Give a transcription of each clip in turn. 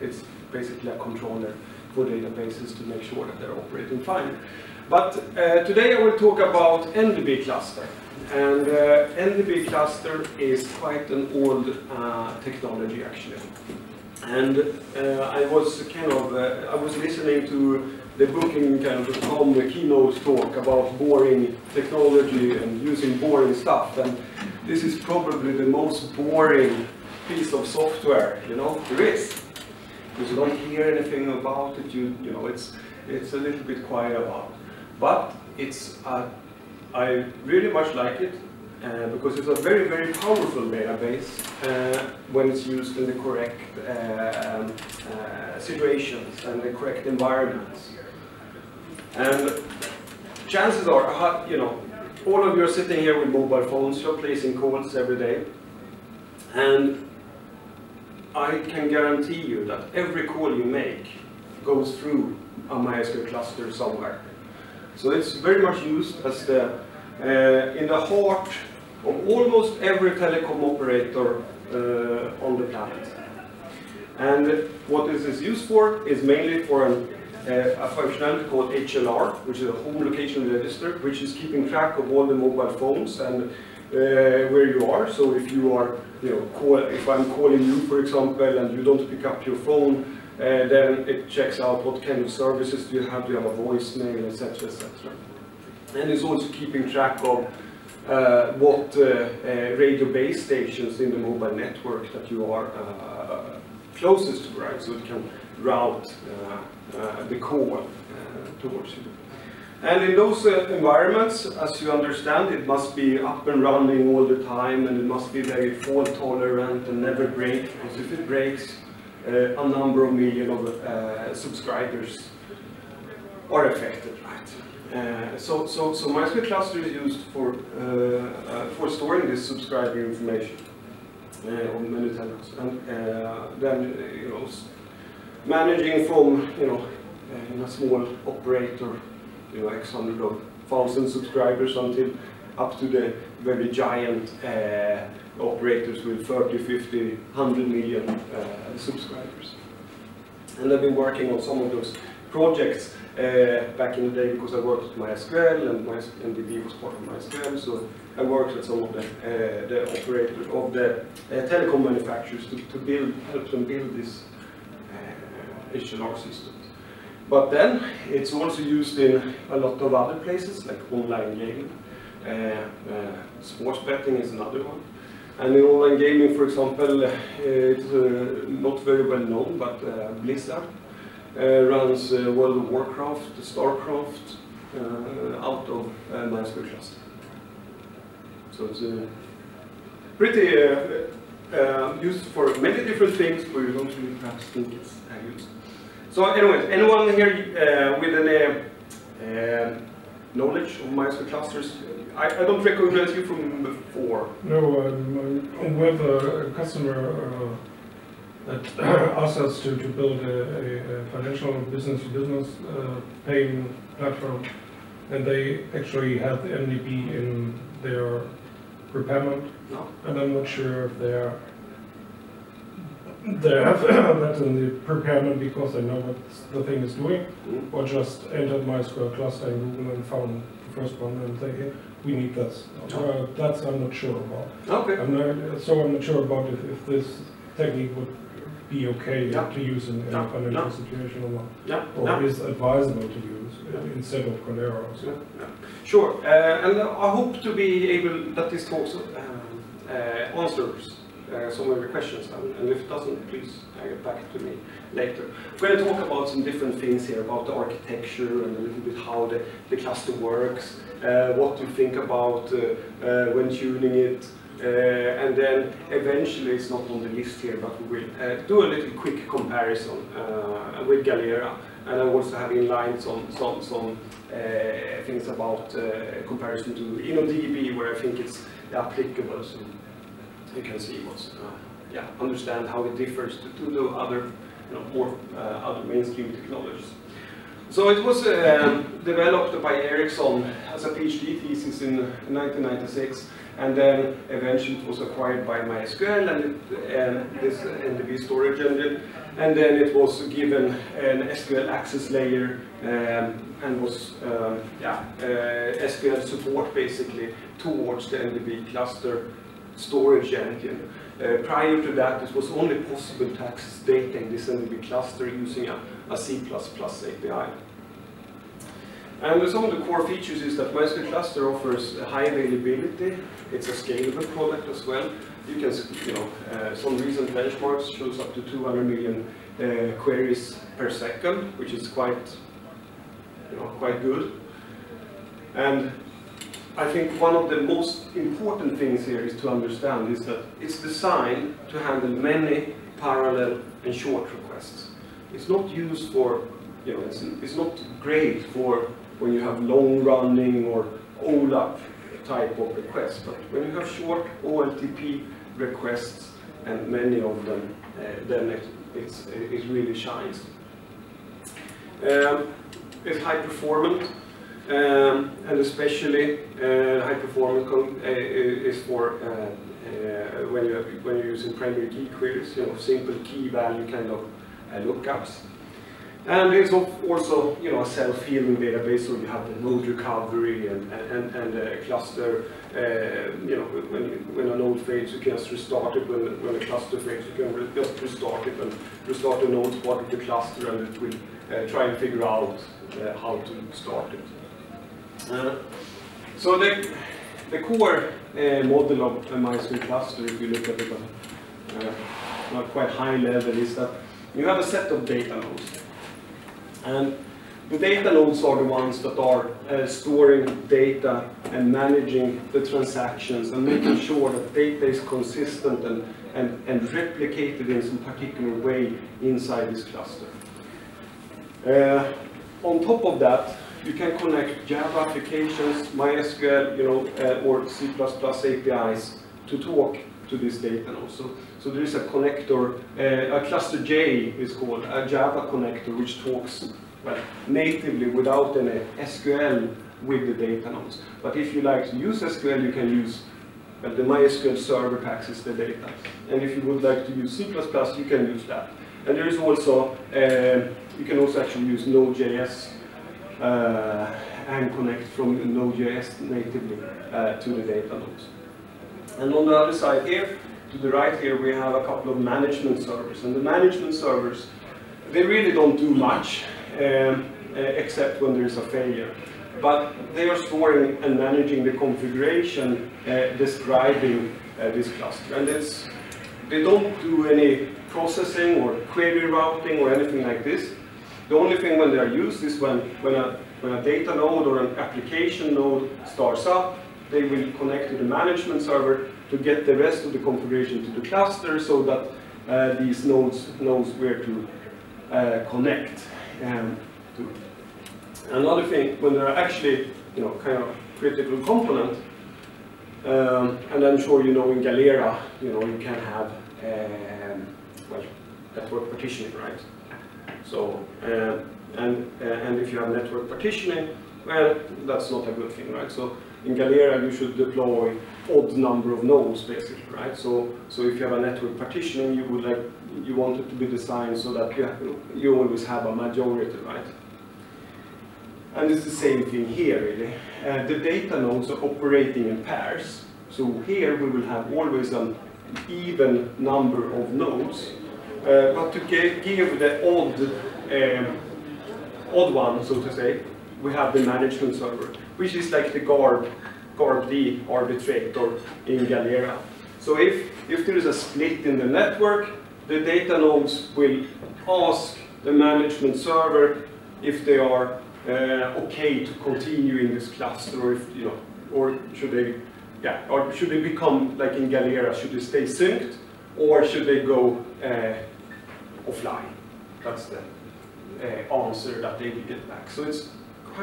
It's basically a controller for databases to make sure that they're operating fine. But uh, today I will talk about NDB cluster. And uh, NDB cluster is quite an old uh, technology actually. And uh, I was kind of, uh, I was listening to the Booking.com keynote talk about boring technology and using boring stuff. And this is probably the most boring piece of software, you know, there is. You don't hear anything about it, you, you know, it's, it's a little bit quiet about. But it's, uh, I really much like it uh, because it's a very, very powerful database uh, when it's used in the correct uh, um, uh, situations and the correct environments. And chances are, you know, all of you are sitting here with mobile phones, you're placing calls every day. And I can guarantee you that every call you make goes through a MySQL cluster somewhere. So it's very much used as the, uh, in the heart of almost every telecom operator uh, on the planet. And what this is used for is mainly for an, uh, a functionality called HLR, which is a home location register, which is keeping track of all the mobile phones and uh, where you are. So if you are, you know, call, if I'm calling you, for example, and you don't pick up your phone, uh, then it checks out what kind of services do you have, do you have a voicemail, etc., etc. And it's also keeping track of uh, what uh, uh, radio base stations in the mobile network that you are uh, closest to, right? So it can route the call towards you. And in those uh, environments, as you understand, it must be up and running all the time and it must be very fault tolerant and never break, because if it breaks, uh, a number of million of uh, subscribers are affected, right? Uh, so, so, so MySQL cluster is used for, uh, uh, for storing this subscriber information on many tenants. And then, you know, managing from, you know, in a small operator you know, X hundred of thousand subscribers until up to the very giant uh, operators with 30, 50, 100 million uh, subscribers. And I've been working on some of those projects uh, back in the day because I worked with MySQL and MySQL was part of MySQL, so I worked with some of the, uh, the operators of the uh, telecom manufacturers to, to build, help them build this HLR uh, system. But then it's also used in a lot of other places like online gaming. Uh, uh, sports betting is another one. And in online gaming, for example, uh, it's uh, not very well known, but uh, Blizzard uh, runs World of Warcraft, StarCraft out of MySQL cluster. So it's a pretty used for many different things, but you don't really perhaps think it's used. So anyways, anyone here uh, with any uh, knowledge of MySQL clusters? I, I, don't recognize you from before. No, um, we have a customer uh, that asked us to, to build a, a financial business-to-business uh, paying platform, and they actually have the NDB in their repairment, no. and I'm not sure if they're they have that in the preparedness because they know what the thing is doing, mm. or just entered MySQL cluster in Google and found the first one and say, we need this. Uh, that's I'm not sure about. Okay. I'm not, so I'm not sure about if, if this technique would be okay yeah. to use in, in yeah. a financial yeah. situation or not, yeah. or is advisable to use instead of Cordero. Sure, uh, and I hope to be able that this talks uh, uh, answers uh, some of your questions and, and if it doesn't, please uh, get back to me later. We're going to talk about some different things here about the architecture and a little bit how the, the cluster works, uh, what to think about uh, uh, when tuning it, and then eventually, it's not on the list here, but we will do a little quick comparison with Galera. And I also have in line some, some, some things about comparison to InnoDB, where I think it's applicable. So you can see what's, uh, yeah, understand how it differs to, to the other, you know, more uh, other mainstream technologies. So it was uh, developed by Ericsson as a PhD thesis in 1996, and then eventually it was acquired by MySQL, and it, this NDB storage engine and then it was given an SQL access layer um, and was um, yeah, uh, SQL support basically towards the NDB cluster storage engine. Uh, prior to that, it was only possible to access data in this NDB cluster using a, a C++ API. And some of the core features is that MySQL Cluster offers high availability. It's a scalable product as well. You can, you know, uh, some recent benchmarks shows up to 200 million uh, queries per second, which is quite, you know, quite good. And I think one of the most important things here is to understand is that it's designed to handle many parallel and short requests. It's not used for, you know, it's, it's not great for when you have long running or OLAP type of requests, but when you have short OLTP requests and many of them, uh, then it, it really shines. Um, it's high performance, um, and especially uh, high performance uh, is for uh, uh, when you when you're using primary key queries, you know, simple key value kind of uh, lookups. And it's also, you know, a self-healing database, so you have the node recovery and, and, and a cluster, uh, you know, when, when a node fails, you can just restart it. When, when a cluster fails, you can re just restart it and restart the node part of the cluster, and it will uh, try and figure out uh, how to start it. Uh, so the, the core uh, model of a MySQL cluster, if you look at it uh, quite high level, is that you have a set of data nodes. And the data nodes are the ones that are uh, storing data and managing the transactions and making sure that data is consistent and, and, and replicated in some particular way inside this cluster. Uh, on top of that, you can connect Java applications, MySQL, you know, uh, or C++ APIs to talk to this data node. So, there is a connector, uh, a ClusterJ is called, a Java connector, which talks natively without any SQL with the data nodes. But if you like to use SQL, you can use well, the MySQL server to access the data. And if you would like to use C++, you can use that. And there is also, uh, you can also actually use Node.js uh, and connect from Node.js natively uh, to the data nodes. And on the other side here, to the right here, we have a couple of management servers. And the management servers, they really don't do much, um, uh, except when there is a failure. But they are storing and managing the configuration uh, describing uh, this cluster. And it's, they don't do any processing or query routing or anything like this. The only thing when they are used is when, when, a, when a data node or an application node starts up, they will connect to the management server to get the rest of the configuration to the cluster so that uh, these nodes knows where to uh, connect um, to. Another thing, when there are actually, you know, kind of critical component, um, and I'm sure you know in Galera, you know, you can have, um, well, network partitioning, right? So, uh, and, uh, and if you have network partitioning, well, that's not a good thing, right? So in Galera, you should deploy odd number of nodes, basically, right? So, so if you have a network partitioning, you would like, you want it to be designed so that you, you always have a majority, right? And it's the same thing here, really. Uh, the data nodes are operating in pairs. So here we will have always an even number of nodes. Uh, but to give the odd, um, odd one, so to say, we have the management server, which is like the guard, guard the arbitrator in Galera. So if, if there is a split in the network, the data nodes will ask the management server if they are uh, okay to continue in this cluster, or if you know, or should they, yeah, or should they become like in Galera? Should they stay synced, or should they go uh, offline? That's the uh, answer that they will get back. So it's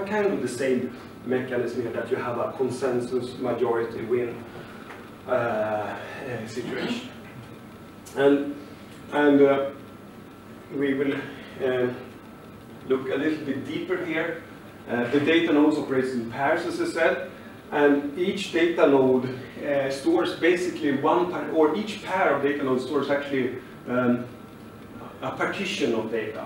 kind of the same mechanism here that you have a consensus majority win uh, uh, situation. And, and uh, we will uh, look a little bit deeper here. Uh, the data nodes operates in pairs, as I said, and each data node uh, stores basically one pair, or each pair of data nodes stores actually um, a partition of data.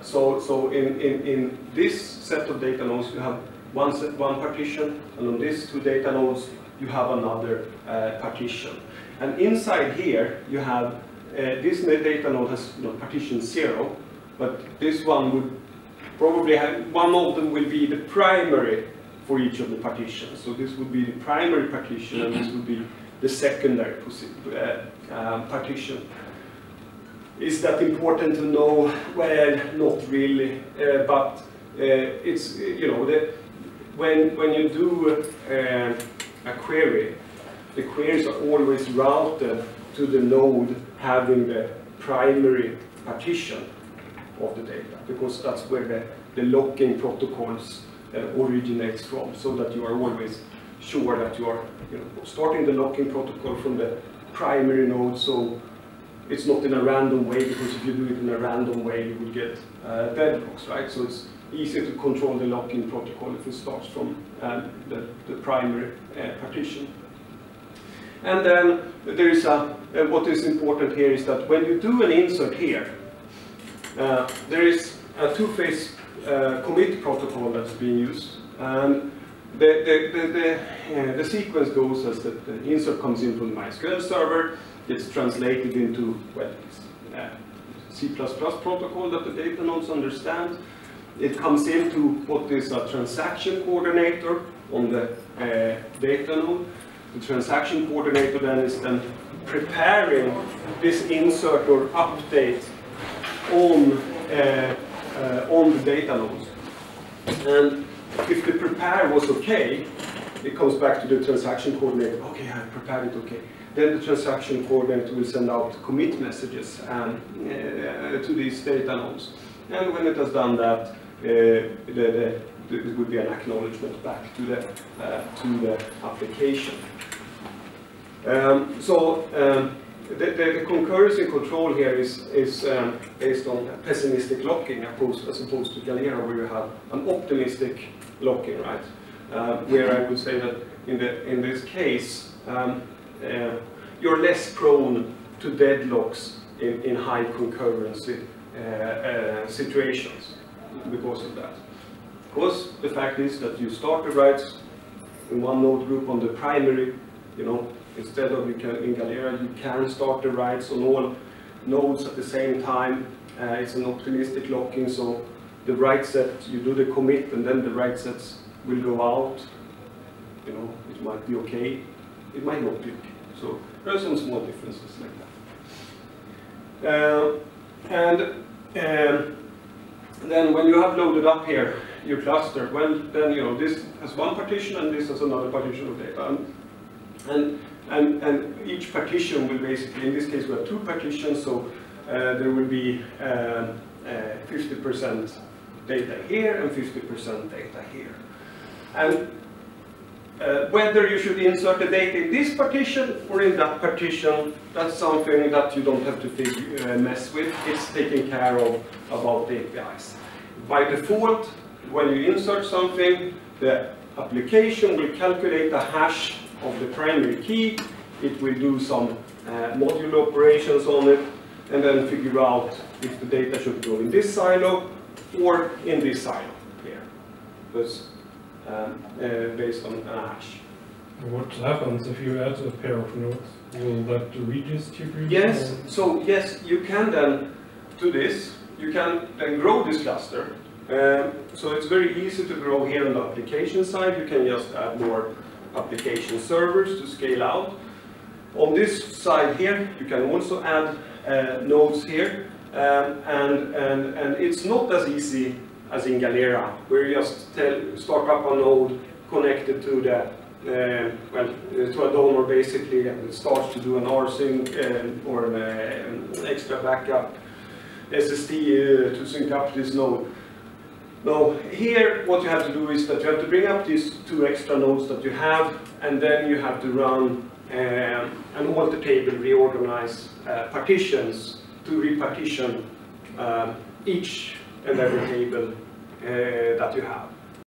So so in, in, in this set of data nodes, you have one, one partition, and on these two data nodes, you have another uh, partition. And inside here, you have, uh, this data node has you know, partition zero, but this one would probably have, one of them will be the primary for each of the partitions. So this would be the primary partition, and this would be the secondary uh, um, partition. Is that important to know? Well, not really, uh, but uh, it's, you know, the, when, when you do uh, a query, the queries are always routed to the node having the primary partition of the data, because that's where the, the locking protocols uh, originates from, so that you are always sure that you are you know, starting the locking protocol from the primary node, so it's not in a random way, because if you do it in a random way, you would get uh, deadlocks, right? So it's easier to control the locking protocol if it starts from um, the, the, primary uh, partition. And then there is a, uh, what is important here is that when you do an insert here, uh, there is a two-phase uh, commit protocol that's being used. And the, the, the, the, the sequence goes as that the insert comes in from the MySQL server, it's translated into, well, uh, C++ protocol that the data nodes understand. It comes in to what is a transaction coordinator on the uh, data node. The transaction coordinator then is then preparing this insert or update on, uh, uh, on the data nodes. And if the prepare was okay, it comes back to the transaction coordinator. Okay, I prepared it okay. Then the transaction coordinator will send out commit messages uh, to these data nodes. And when it has done that, uh, the, the, it would be an acknowledgement back to the, uh, to the application. Um, so um, the, the, the, concurrency control here is, is um, based on pessimistic locking opposed, as opposed to Galera where you have an optimistic locking, right? Uh, where I would say that in, the, in this case, um, uh, you're less prone to deadlocks in, in high concurrency uh, uh, situations because of that. Because the fact is that you start the writes in one node group on the primary, you know, instead of you can, in Galera, you can start the writes on all nodes at the same time. Uh, it's an optimistic locking, so the write set, you do the commit, and then the write sets will go out. You know, it might be okay, it might not be okay. So there are some small differences like that. Uh, and um, then when you have loaded up here your cluster, well, then you know this has one partition and this has another partition of data. And, and, and, and each partition will basically, in this case we have two partitions, so uh, there will be 50% uh, uh, data here and 50% data here. And uh, whether you should insert the data in this partition or in that partition, that's something that you don't have to uh, mess with. It's taken care of about the APIs. By default, when you insert something, the application will calculate the hash of the primary key. It will do some uh, modulo operations on it, and then figure out if the data should go in this silo or in this silo here. Uh, based on an hash. What happens if you add a pair of nodes? Will that redistribute? Yes, so yes, you can then do this. You can then grow this cluster. Um, so it's very easy to grow here on the application side. You can just add more application servers to scale out. On this side here, you can also add uh, nodes here. Um, and, and, and it's not as easy as in Galera, where you just tell, start up a node connected to the uh, well, to a donor basically, and it starts to do an rsync uh, or an, uh, extra backup SSD uh, to sync up this node. Now, here what you have to do is that you have to bring up these two extra nodes that you have, and then you have to run um, an alter table, reorganize uh, partitions to repartition each and every table uh, that you have.